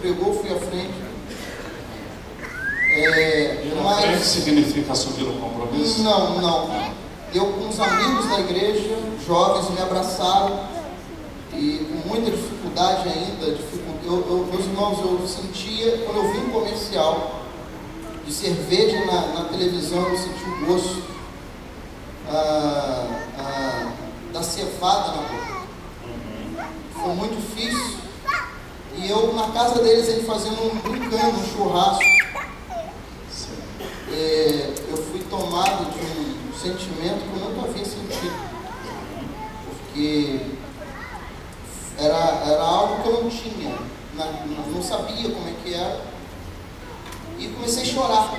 pregou, fui à frente. É, Ir à mas- frente significa assumir um compromisso? Não, não. Eu com os amigos da igreja, jovens, me abraçaram e com muita dificuldade ainda, dificu- eu, eu- meus irmãos, eu sentia, quando eu vi um comercial de cerveja na, na televisão, eu senti o gosto ah, ah, da cevada na boca. Foi muito difícil. E eu, na casa deles, eles fazendo um brincando, um churrasco. É, eu fui tomado de um sentimento que eu nunca havia sentido. Porque era, era algo que eu não tinha, não, não sabia como é que era. E comecei a chorar,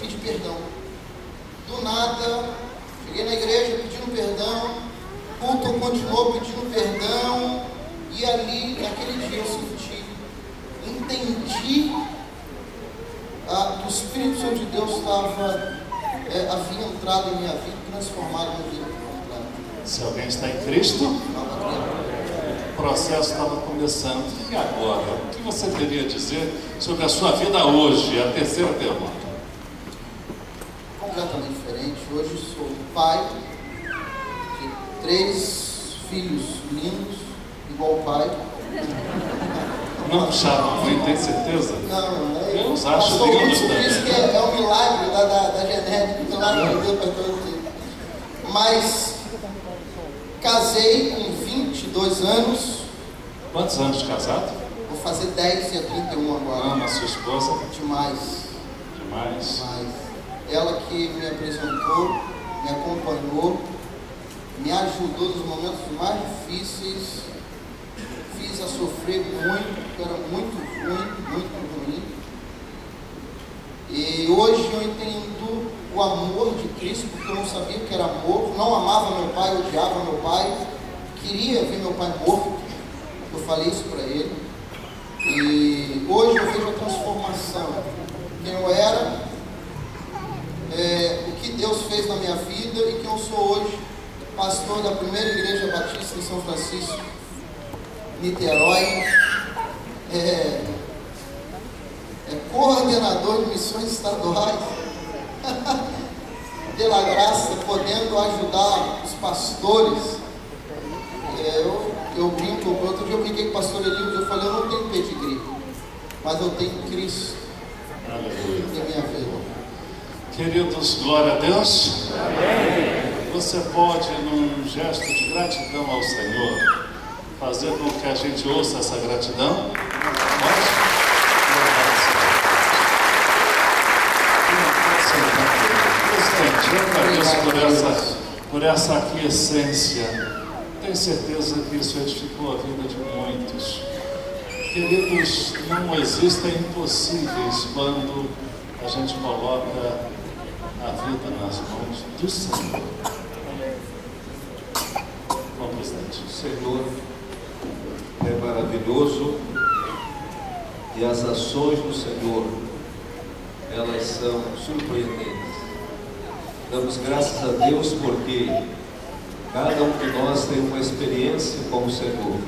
pedir perdão. Do nada, cheguei na igreja pedindo perdão, culto continuou pedindo perdão, e ali, naquele dia eu senti, entendi ah, que o Espírito Santo de Deus estava, é, havia entrado em minha vida transformado minha vida. Se alguém está em Cristo, o processo estava começando. E agora? O que você teria a dizer sobre a sua vida hoje? A terceira pergunta. completamente diferente. Hoje sou pai de três filhos lindos, igual o pai. Não puxaram muito, tem certeza? Não, é, Eu o acho pastor lindo Lúcio também. diz que é, é um milagre da, da, da genética, um milagre de Deus para todo tempo. Mas casei com 22 anos, Quantos anos de casado? vou fazer 10 e a 31 agora. Ama sua esposa Demais. demais. Mas ela que me apresentou, me acompanhou, me ajudou nos momentos mais difíceis, fiz a sofrer muito, era muito ruim, muito ruim. E hoje eu entendo o amor de Cristo, porque eu não sabia que era amor, não amava meu pai, odiava meu pai, queria ver meu pai morto. Eu falei isso para ele. E hoje eu vejo a transformação. Quem eu era, é, o que Deus fez na minha vida e quem eu sou hoje, pastor da primeira igreja batista em São Francisco, Niterói, é, é coordenador de missões estaduais, pela graça, podendo ajudar os pastores. É, eu, eu brinco, outro dia eu brinquei com o pastor Eliud, eu falei, eu não tenho pedigree, mas eu tenho Cristo Aleluia. em minha vida. Queridos, glória a Deus. Você pode, num gesto de gratidão ao Senhor, fazer com que a gente ouça essa gratidão? Presidente, eu agradeço por essa, por essa aquiescência. Tenho certeza que isso edificou a vida de muitos. Queridos, não existem impossíveis quando a gente coloca a vida nas mãos do Senhor. Bom, presidente. O Senhor é maravilhoso e as ações do Senhor, elas são surpreendentes. Damos graças a Deus porque cada um de nós tem uma experiência com o Senhor.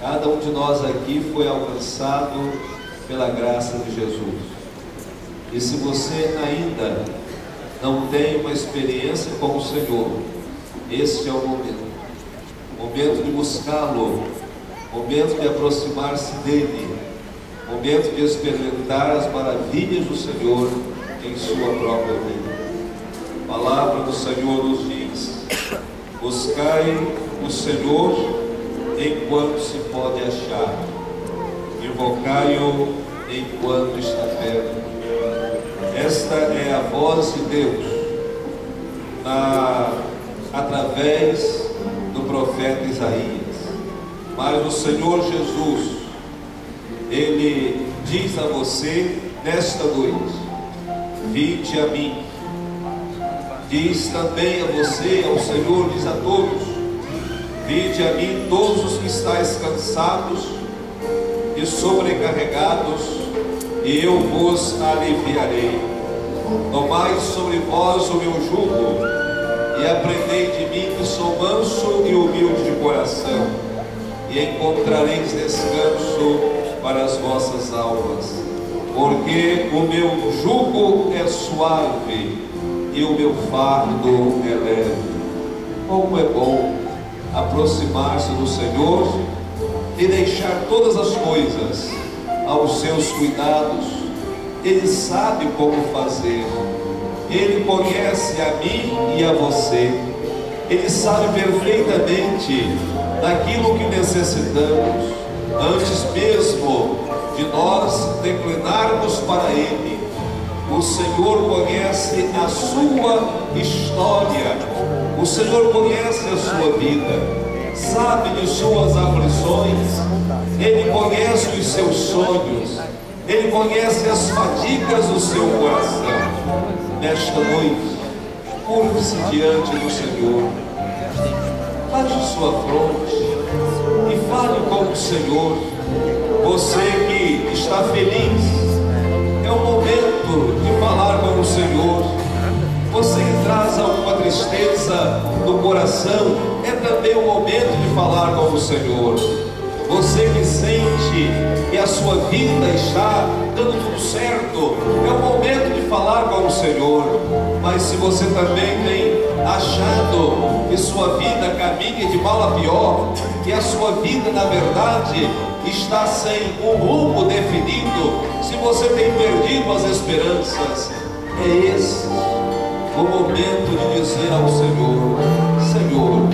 Cada um de nós aqui foi alcançado pela graça de Jesus. E se você ainda não tem uma experiência com o Senhor, este é o momento momento de buscá-lo, momento de aproximar-se dele, momento de experimentar as maravilhas do Senhor em sua própria vida. A palavra do Senhor nos diz: buscai o Senhor enquanto se pode achar, invocai-o enquanto está perto. Esta é a voz de Deus na, através profeta Isaías. Mas o Senhor Jesus, Ele diz a você nesta noite: Vinde a mim. Diz também a você, ao Senhor, diz a todos: Vinde a mim todos os que estáis cansados e sobrecarregados, e eu vos aliviarei. Tomai sobre vós o meu jugo e aprendei de mim que sou manso e humilde de coração, e encontrareis descanso para as vossas almas, porque o meu jugo é suave e o meu fardo é leve. Como é bom aproximar-se do Senhor e deixar todas as coisas aos seus cuidados. Ele sabe como fazer. Ele conhece a mim e a você. Ele sabe perfeitamente daquilo que necessitamos, antes mesmo de nós declinarmos para Ele. O Senhor conhece a sua história, o Senhor conhece a sua vida sabe de suas aflições, Ele conhece os seus sonhos, Ele conhece as fadigas do seu coração. Nesta noite, curve-se diante do Senhor, baixe sua fronte e fale com o Senhor. Você que está feliz, é o momento de falar com o Senhor. Você que traz alguma tristeza no coração, é também o momento de falar com o Senhor. Você que sente que a sua vida está dando tudo certo, é o momento de falar com o Senhor. Mas se você também tem achado que sua vida caminha de mal a pior, que a sua vida na verdade está sem um rumo definido, se você tem perdido as esperanças, é esse o momento de dizer ao Senhor: Senhor,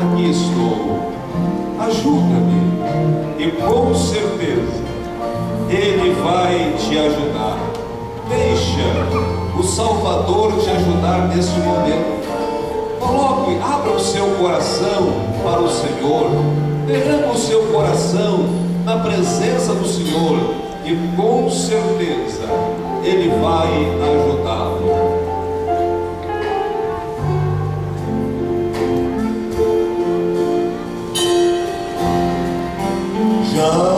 aqui estou, ajuda-me. E com certeza Ele vai te ajudar. Deixa o Salvador te ajudar nesse momento. Coloque, abra o seu coração para o Senhor. Derrama o seu coração na presença do Senhor. E com certeza Ele vai ajudá-lo. John.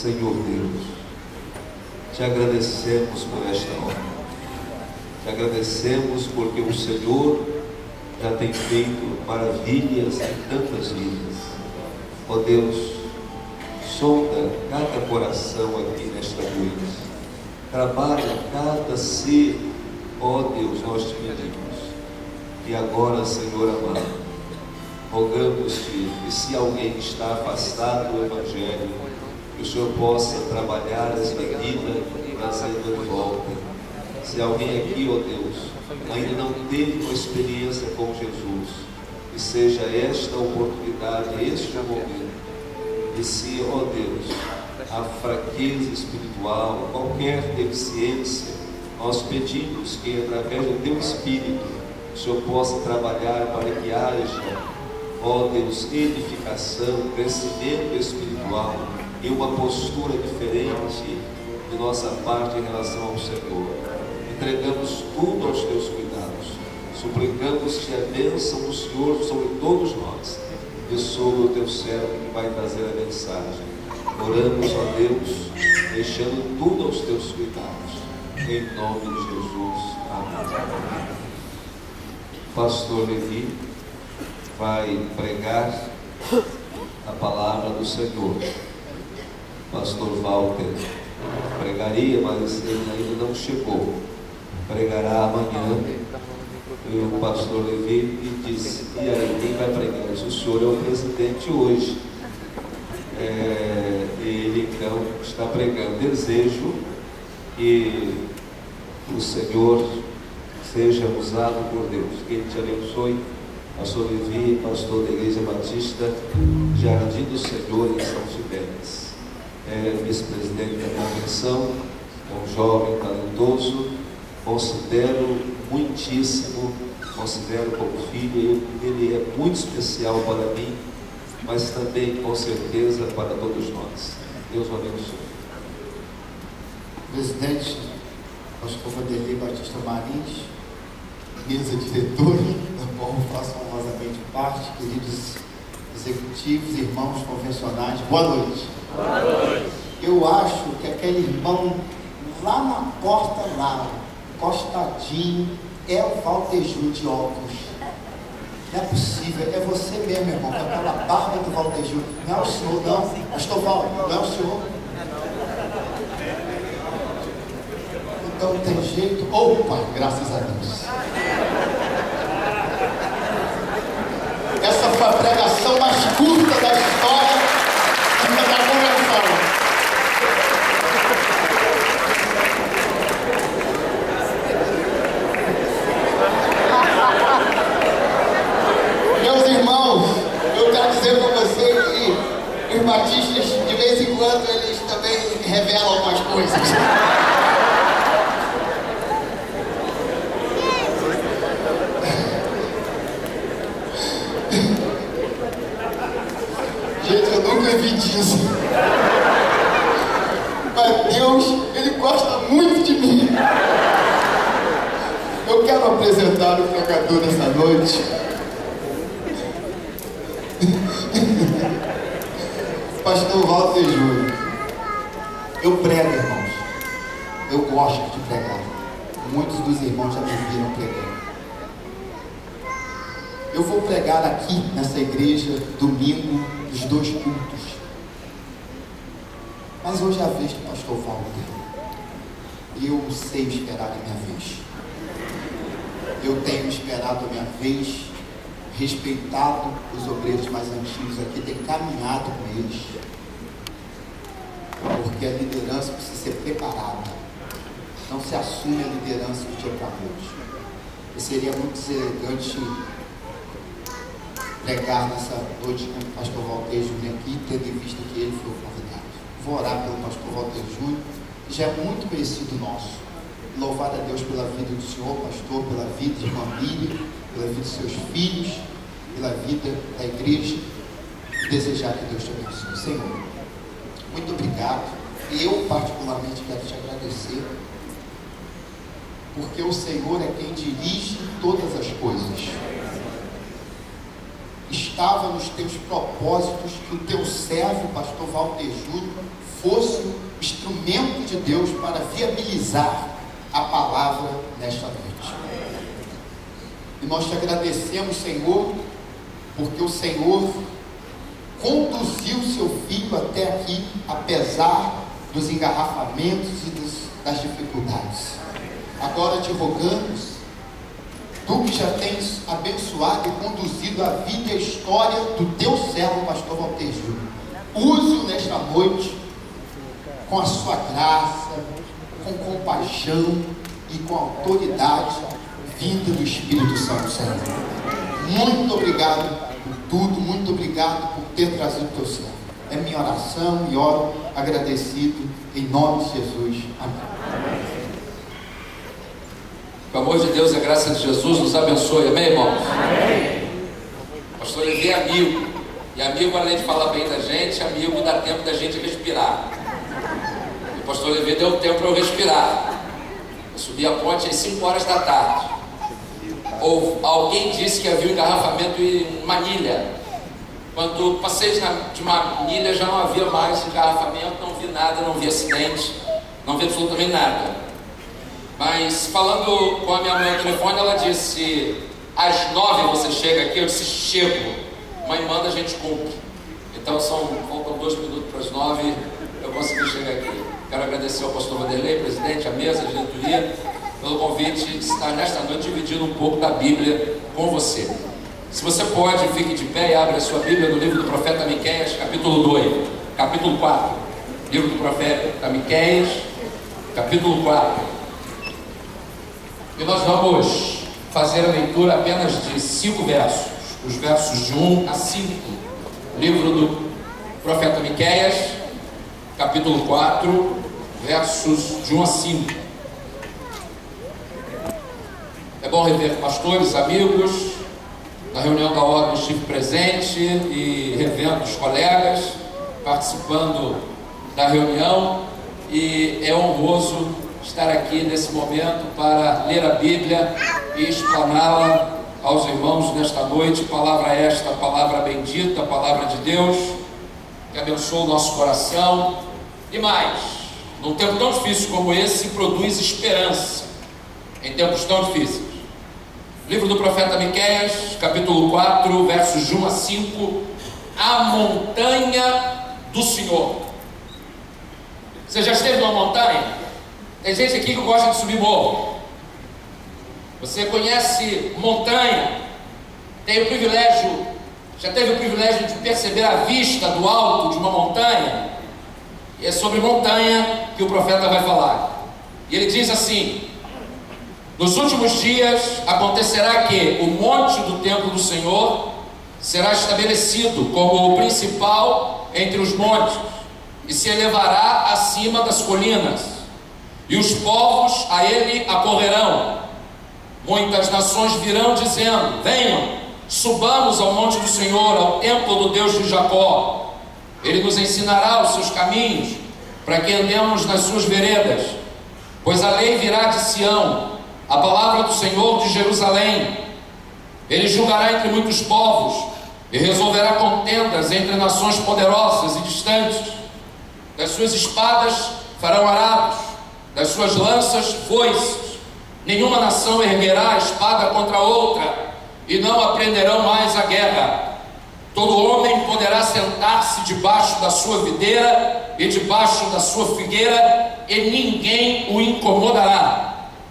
Senhor Deus, te agradecemos por esta hora. Te agradecemos porque o Senhor já tem feito maravilhas em tantas vidas. Ó oh Deus, sonda cada coração aqui nesta noite. Trabalha cada ser. Ó oh Deus, nós te pedimos. E agora, Senhor amado, rogamos-te que se alguém está afastado do Evangelho, que o Senhor possa trabalhar essa vida, trazendo de volta. Se alguém aqui, ó Deus, ainda não teve uma experiência com Jesus, que seja esta oportunidade, este momento, e se, ó Deus, a fraqueza espiritual, qualquer deficiência, nós pedimos que através do Teu Espírito, o Senhor possa trabalhar para que haja, ó Deus, edificação, crescimento espiritual e uma postura diferente de nossa parte em relação ao Senhor entregamos tudo aos teus cuidados. Suplicamos-te a bênção do Senhor sobre todos nós e sobre o teu servo que vai trazer a mensagem. Oramos a Deus, deixando tudo aos teus cuidados. Em nome de Jesus. Amém. Pastor Levi vai pregar a palavra do Senhor. Pastor Walter pregaria, mas ele ainda não chegou pregará amanhã. E o pastor Levi me disse, e aí, quem vai pregar? O senhor é o presidente hoje. É, ele então está pregando. Desejo que o Senhor seja usado por Deus. Que Ele te abençoe. Pastor Levi, pastor da Igreja Batista, Jardim do Senhor em São Fidélis. É vice-presidente da convenção, um jovem talentoso, considero muitíssimo, considero como filho, ele é muito especial para mim, mas também com certeza para todos nós. Deus o abençoe. Presidente, pastor Vanderlei Batista Marins, mesa diretora, da qual faço honrosamente parte, queridos executivos, irmãos convencionais, boa noite. Eu acho que aquele irmão lá na porta lá, Costadinho é o Valdeju de óculos. Não é possível, é você mesmo, irmão, com aquela barba do Valdeju. Não é o senhor, não. Pastor Val, não é o senhor. Então tem jeito. Opa, graças a Deus. Essa foi a pregação mais curta da história da convenção. Dizer para você que os batistas, de vez em quando, eles também revelam algumas coisas. Gente, eu nunca vi disso. Mas Deus, Ele gosta muito de mim. Eu quero apresentar o pregador nessa noite. Pastor Walter Júnior. Eu prego, irmãos. Eu gosto de pregar. Muitos dos irmãos já me viram pregando. Eu vou pregar aqui nessa igreja domingo dos dois cultos. Mas hoje é a vez do pastor Walter. E eu sei esperar a minha vez. Eu tenho esperado a minha vez respeitado os obreiros mais antigos aqui, tem caminhado com eles. Porque a liderança precisa ser preparada. Não se assume a liderança do dia para noite. E seria muito deselegante pregar nessa noite com o pastor Walter Júnior aqui, tendo em vista que ele foi o convidado. Vou orar pelo pastor Walter Júnior, que já é muito conhecido nosso. Louvado a Deus pela vida do senhor, pastor, pela vida de família, pela vida dos seus filhos pela vida da igreja e desejar que Deus te abençoe. Senhor, muito obrigado. E eu, particularmente, quero te agradecer porque o Senhor é quem dirige todas as coisas. Estava nos teus propósitos que o teu servo, pastor Walter Júlio, fosse o instrumento de Deus para viabilizar a palavra nesta noite. E nós te agradecemos, Senhor, porque o Senhor conduziu seu filho até aqui, apesar dos engarrafamentos e dos, das dificuldades. Agora te rogamos, tu que já tens abençoado e conduzido a vida e a história do teu servo, pastor Walter Júnior, use-o nesta noite com a sua graça, com compaixão e com autoridade vinda do Espírito Santo, Senhor. Muito obrigado tudo, muito obrigado por ter trazido o teu servo. É minha oração e oro agradecido em nome de Jesus. Amém. O amor de Deus e a graça de Jesus nos abençoe. Amém, irmãos? Amém. Pastor Levi é amigo. E amigo, além de falar bem da gente, amigo dá tempo da gente respirar. E o pastor Levi deu tempo para eu respirar. Eu subi a ponte às 5 horas da tarde. Ou alguém disse que havia um engarrafamento em Manilha. Quando passei de Manilha já não havia mais engarrafamento, não vi nada, não vi acidente, não vi absolutamente nada. Mas falando com a minha mãe no telefone, ela disse: às nove você chega aqui? Eu disse: chego. Mãe manda, a gente cumpre. Então são, faltam dois minutos para as nove, eu consegui chegar aqui. Quero agradecer ao pastor Vanderlei, presidente, a mesa, a diretoria, pelo convite de estar nesta noite dividindo um pouco da Bíblia com você. Se você pode, fique de pé e abra a sua Bíblia no livro do profeta Miqueias, capítulo 2, capítulo 4. Livro do profeta Miqueias, capítulo 4. E nós vamos fazer a leitura apenas de cinco versos, os versos de 1 a 5, livro do profeta Miqueias, capítulo 4, versos de 1 a 5. É bom rever pastores, amigos. Na reunião da ordem estive presente e revendo os colegas, participando da reunião, e é honroso estar aqui nesse momento para ler a Bíblia e explaná-la aos irmãos nesta noite. Palavra esta, palavra bendita, palavra de Deus, que abençoa o nosso coração. E mais, num tempo tão difícil como esse, produz esperança em tempos tão difíceis. Livro do profeta Miqueias, capítulo 4, versos de 1 a 5. A montanha do Senhor. Você já esteve numa montanha? Tem gente aqui que gosta de subir morro. Você conhece montanha, tem o privilégio, já teve o privilégio de perceber a vista do alto de uma montanha? E é sobre montanha que o profeta vai falar. E ele diz assim: Nos últimos dias acontecerá que o monte do templo do Senhor será estabelecido como o principal entre os montes e se elevará acima das colinas e os povos a ele acorrerão. Muitas nações virão dizendo: Venham, subamos ao monte do Senhor, ao templo do Deus de Jacó. Ele nos ensinará os seus caminhos, para que andemos nas suas veredas. Pois a lei virá de Sião, a palavra do Senhor de Jerusalém. Ele julgará entre muitos povos e resolverá contendas entre nações poderosas e distantes. Das suas espadas farão arados das suas lanças foices. Nenhuma nação erguerá a espada contra outra, e não aprenderão mais a guerra. Todo homem poderá sentar-se debaixo da sua videira e debaixo da sua figueira, e ninguém o incomodará.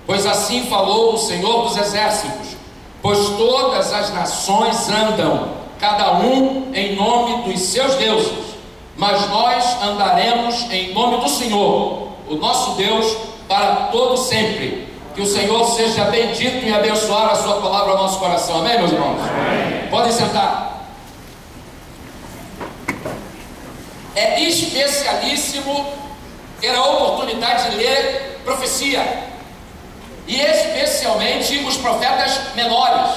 Pois assim falou o Senhor dos Exércitos: Pois todas as nações andam, cada um em nome dos seus deuses, mas nós andaremos em nome do Senhor o nosso Deus, para todo sempre. Que o Senhor seja bendito e abençoar a sua palavra ao nosso coração. Amém, meus irmãos? Amém. Podem sentar. É especialíssimo ter a oportunidade de ler profecia. E especialmente os profetas menores,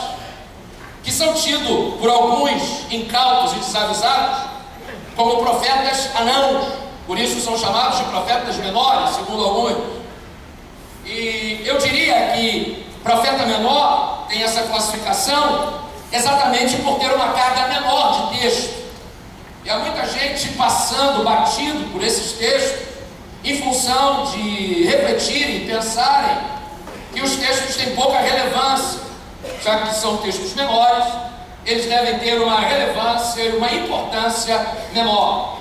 que são tidos por alguns incautos e desavisados como profetas anãos por isso são chamados de profetas menores, segundo alguns. E eu diria que profeta menor tem essa classificação exatamente por ter uma carga menor de texto. E há muita gente passando, batido por esses textos, em função de refletirem, pensarem que os textos têm pouca relevância, já que são textos menores, eles devem ter uma relevância e uma importância menor.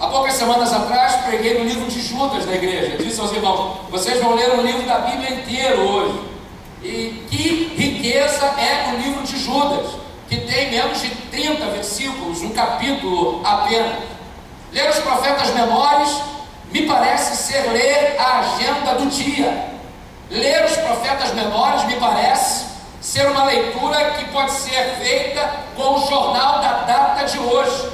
Há poucas semanas atrás preguei no livro de Judas na igreja. Disse aos irmãos: vocês vão ler o livro da Bíblia inteiro hoje. E que riqueza é o livro de Judas, que tem menos de 30 versículos, um capítulo apenas. Ler os profetas menores me parece ser ler a agenda do dia. Ler os profetas menores me parece ser uma leitura que pode ser feita com o jornal da data de hoje.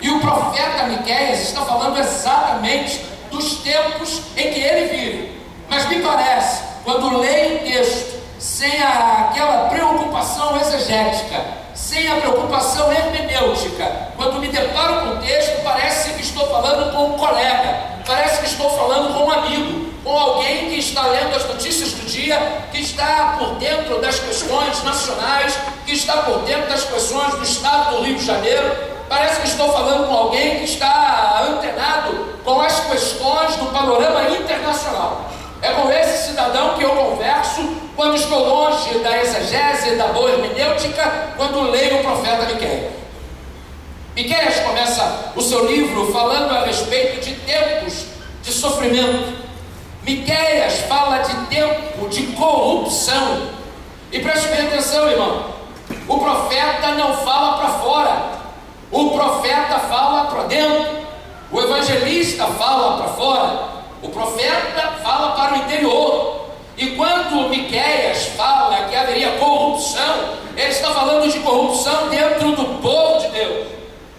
E o profeta Miqueias está falando exatamente dos tempos em que ele vive. Mas me parece, quando leio o texto sem a, aquela preocupação exegética, sem a preocupação hermenêutica, quando me deparo com o texto, parece que estou falando com um colega, parece que estou falando com um amigo, com alguém que está lendo as notícias do dia, que está por dentro das questões nacionais, que está por dentro das questões do estado do Rio de Janeiro. Parece que estou falando com alguém que está antenado com as questões do panorama internacional. É com esse cidadão que eu converso quando estou longe da exegese, da boa hermenêutica, quando leio o profeta Miqueias. Miqueias começa o seu livro falando a respeito de tempos de sofrimento. Miqueias fala de tempo de corrupção. E preste bem atenção, irmão. O profeta não fala para fora. O profeta fala para dentro. O evangelista fala para fora. O profeta fala para o interior. E quando Miqueias fala que haveria corrupção, ele está falando de corrupção dentro do povo de Deus.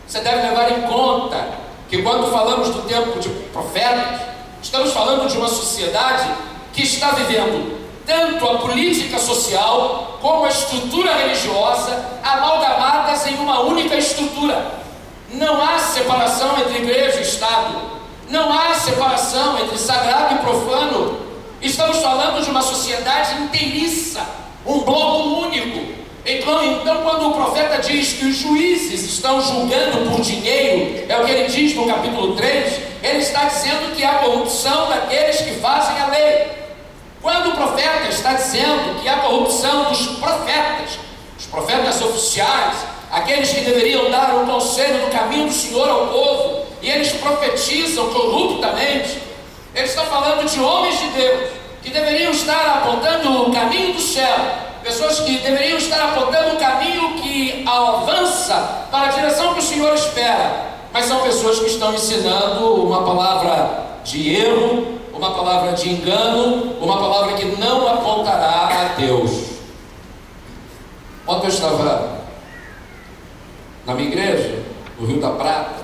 Você deve levar em conta que quando falamos do tempo de profetas, estamos falando de uma sociedade que está vivendo tanto a política social como a estrutura religiosa amalgamadas em uma única estrutura. Não há separação entre igreja e Estado. Não há separação entre sagrado e profano. Estamos falando de uma sociedade inteiriça, um bloco único. Então, então, quando o profeta diz que os juízes estão julgando por dinheiro, é o que ele diz no capítulo 3, ele está dizendo que há corrupção daqueles que fazem a lei. Quando o profeta está dizendo que há corrupção dos profetas, os profetas oficiais, aqueles que deveriam dar o conselho do caminho do Senhor ao povo, e eles profetizam corruptamente, ele está falando de homens de Deus que deveriam estar apontando o caminho do céu, pessoas que deveriam estar apontando o caminho que avança para a direção que o Senhor espera, mas são pessoas que estão ensinando uma palavra de erro, uma palavra de engano, uma palavra que não apontará a Deus. Ontem eu estava na minha igreja, no Rio da Prata,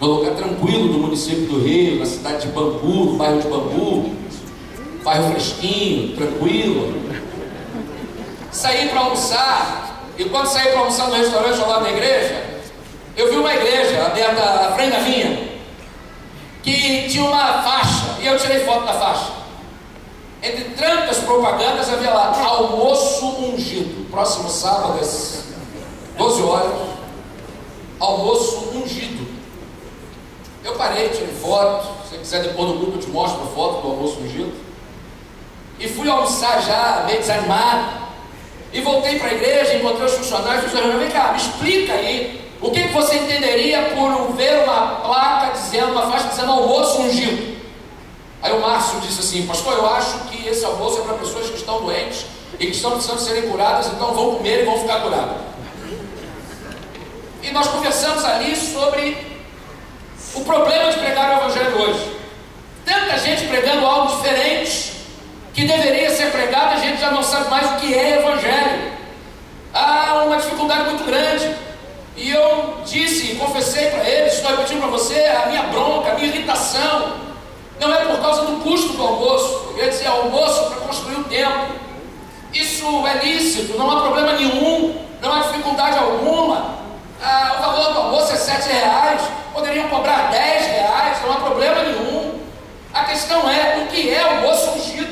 no lugar tranquilo do município do Rio, na cidade de Bambu, no bairro de Bambu, bairro fresquinho, tranquilo. Saí para almoçar, e quando saí para almoçar no restaurante ao lado da igreja, eu vi uma igreja aberta à frente da minha, que tinha uma faixa, e eu tirei foto da faixa. Entre tantas propagandas havia lá, almoço ungido, próximo sábado às 12 horas, almoço ungido. Eu parei, tirei foto, se você quiser depois no grupo eu te mostro a foto do almoço ungido. E fui almoçar já, meio desanimado. E voltei para a igreja, encontrei os funcionários, os vem cá, me explica aí, o que, que você entenderia por ver uma placa dizendo, uma faixa dizendo almoço ungido? Aí o Márcio disse assim, pastor, eu acho que esse almoço é para pessoas que estão doentes e que estão precisando serem curadas, então vão comer e vão ficar curadas. E nós conversamos ali sobre o problema de pregar o Evangelho hoje. Tanta gente pregando algo diferente que deveria ser pregado, a gente já não sabe mais o que é Evangelho. Há uma dificuldade muito grande. E eu disse, confessei para eles, estou repetindo para você, a minha bronca, a minha irritação, não é por causa do custo do almoço. Eu queria dizer, almoço para construir o tempo. Isso é lícito, não há problema nenhum, não há dificuldade alguma. Ah, o valor do almoço é sete reais, poderiam cobrar dez reais, não há problema nenhum. A questão é o que é almoço ungido.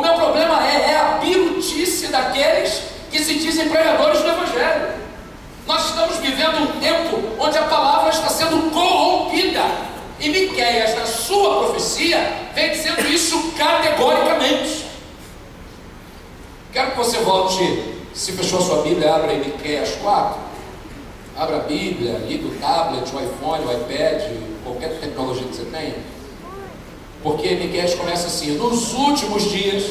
Meu problema é, é a birutice daqueles que se dizem pregadores do Evangelho. Nós estamos vivendo um tempo onde a palavra está sendo corrompida. E Miqueias, na sua profecia, vem dizendo isso categoricamente. Quero que você volte, se fechou sua Bíblia, abra em Miqueias 4. Abra a Bíblia, liga o tablet, o iPhone, o iPad, qualquer tecnologia que você tenha. Porque Miqueias começa assim, nos últimos dias.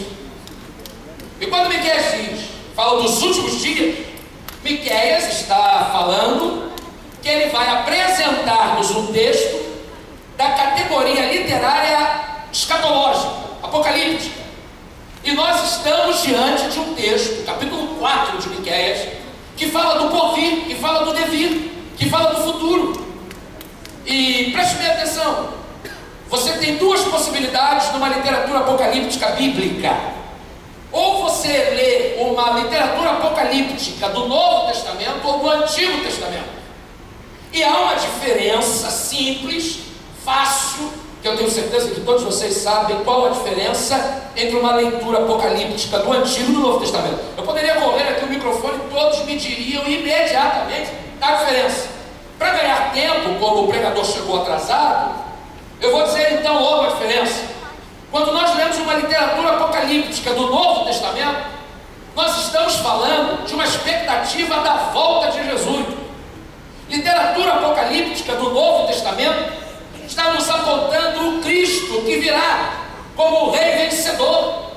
E quando Miqueias diz, fala dos últimos dias, Miqueias está falando que ele vai apresentar-nos um texto da categoria literária escatológica, apocalíptica. E nós estamos diante de um texto, capítulo 4 de Miqueias, que fala do porvir, que fala do devir, que fala do futuro. E preste bem atenção, você tem duas possibilidades numa literatura apocalíptica bíblica. Ou você lê uma literatura apocalíptica do Novo Testamento ou do Antigo Testamento. E há uma diferença simples, fácil, que eu tenho certeza que todos vocês sabem qual a diferença entre uma leitura apocalíptica do Antigo e do Novo Testamento. Eu poderia correr aqui o microfone e todos me diriam imediatamente a diferença. Para ganhar tempo, como o pregador chegou atrasado, eu vou dizer então logo a diferença. Quando nós lemos uma literatura apocalíptica do Novo Testamento, nós estamos falando de uma expectativa da volta de Jesus. Literatura apocalíptica do Novo Testamento está nos apontando o Cristo que virá como o Rei vencedor.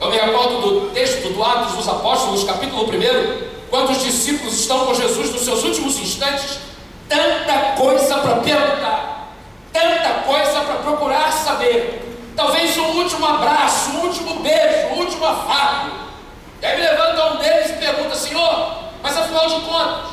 Eu me recordo do texto do Atos dos Apóstolos, capítulo 1, quando os discípulos estão com Jesus nos seus últimos instantes, tanta coisa para perguntar, tanta coisa para procurar saber. Talvez um último abraço, um último beijo, um último afago. E aí me levanta um deles e pergunta, Senhor, mas afinal de contas,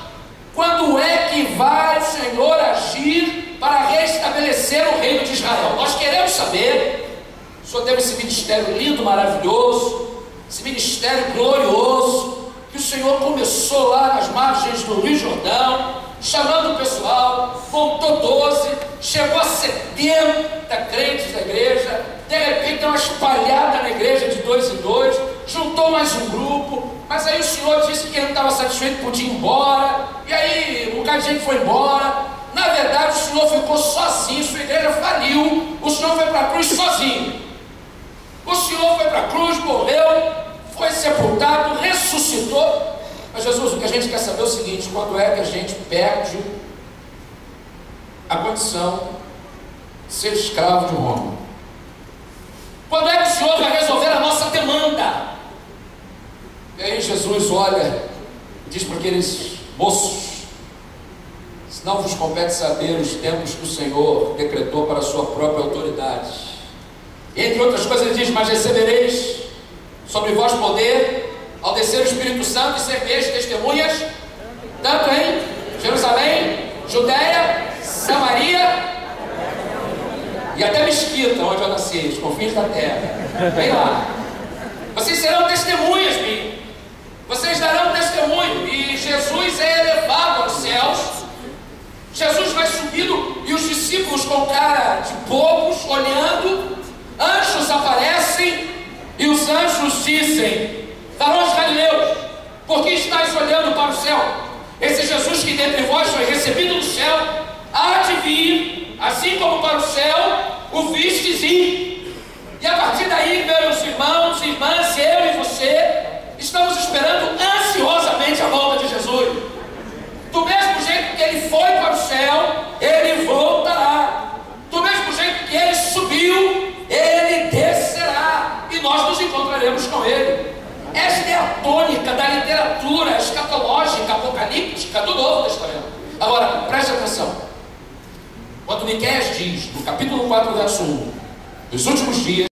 quando é que vai o Senhor agir para restabelecer o reino de Israel. Nós queremos saber, o Senhor teve esse ministério lindo, maravilhoso, esse ministério glorioso, que o Senhor começou lá nas margens do Rio Jordão, chamando o pessoal, montou 12, chegou a 70 crentes da igreja, de repente deu uma espalhada na igreja de dois em dois, juntou mais um grupo, mas aí o Senhor disse que ele não estava satisfeito, podia ir embora, e aí um bocado de gente foi embora, na verdade, o Senhor ficou sozinho, sua igreja faliu. O Senhor foi para a cruz sozinho. O Senhor foi para a cruz, morreu, foi sepultado, ressuscitou. Mas Jesus, o que a gente quer saber é o seguinte: quando é que a gente perde a condição de ser escravo de Roma? Quando é que o Senhor vai resolver a nossa demanda? E aí Jesus olha e diz para aqueles moços não vos compete saber os tempos que o Senhor decretou para a sua própria autoridade. Entre outras coisas, ele diz: Mas recebereis sobre vós poder ao descer o Espírito Santo e sereis testemunhas, tanto em Jerusalém, Judéia, Samaria e até Mesquita, onde eu nasci, os confins da terra. Vem lá. Vocês serão testemunhas, minhas. Vocês darão testemunho. E Jesus é elevado aos céus Jesus vai subindo e os discípulos com cara de bobos, olhando, anjos aparecem e os anjos dizem: Varões galileus, por que estáis olhando para o céu? Esse Jesus que dentre vós foi recebido do céu, há de vir, assim como para o céu, o vistes ir. E a partir daí, meus irmãos, irmãs, eu e você, estamos esperando ansiosamente a volta de Jesus. Do mesmo jeito que ele foi para o céu, ele voltará. Do mesmo jeito que ele subiu, ele descerá. E nós nos encontraremos com ele. Esta é a tônica da literatura escatológica, apocalíptica do Novo Testamento. Agora, preste atenção. Quando Miqueias diz, no capítulo 4, verso 1, nos últimos dias,